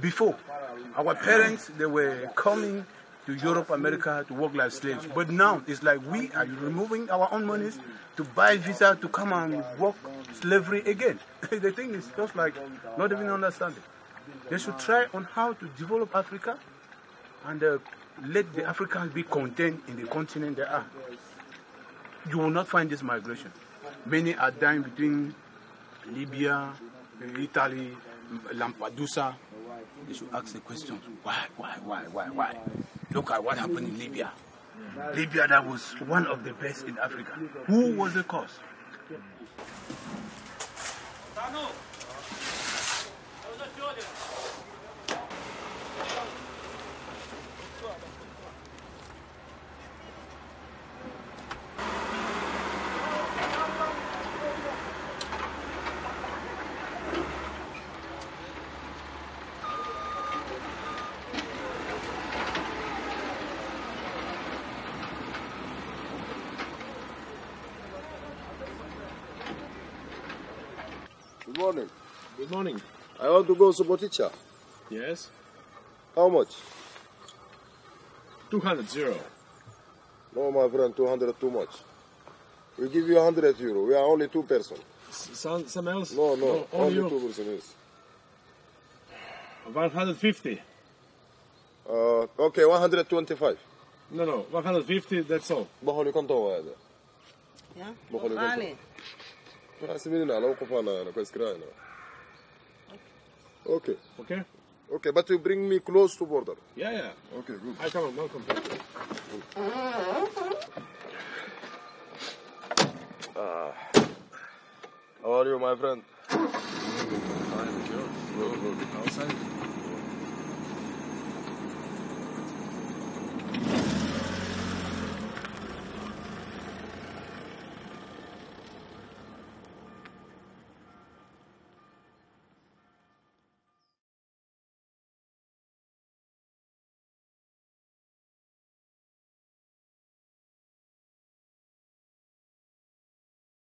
before. Our parents, they were coming to Europe, America to work like slaves. But now it's like we are removing our own monies to buy visa to come and work slavery again. the thing is just like not even understanding. They should try on how to develop Africa and uh, let the Africans be contained in the continent they are. You will not find this migration. Many are dying between Libya, Italy, Lampedusa. They should ask the question, why, why, why, why, why? Look at what happened in Libya. Libya that was one of the best in Africa. Who was the cause? Good morning. Good morning. I want to go to Boticha. Yes? How much? 200 zero. No, my friend, 200 too much. We give you 100 euro. We are only two person. Some, some else? No, no, no only, you. two person is. 150. Uh, okay, 125. No, no, 150, that's all. Baholi kanto hada. Ja, Begon wat ik gaan ook. niet. Ah, similina, lo kufana na kwa skrana. Okay. Okay? Okay, but you bring me close to border. Yeah, yeah. Okay, good. I come on, welcome. How are you, my friend? Fine, Joe. Outside?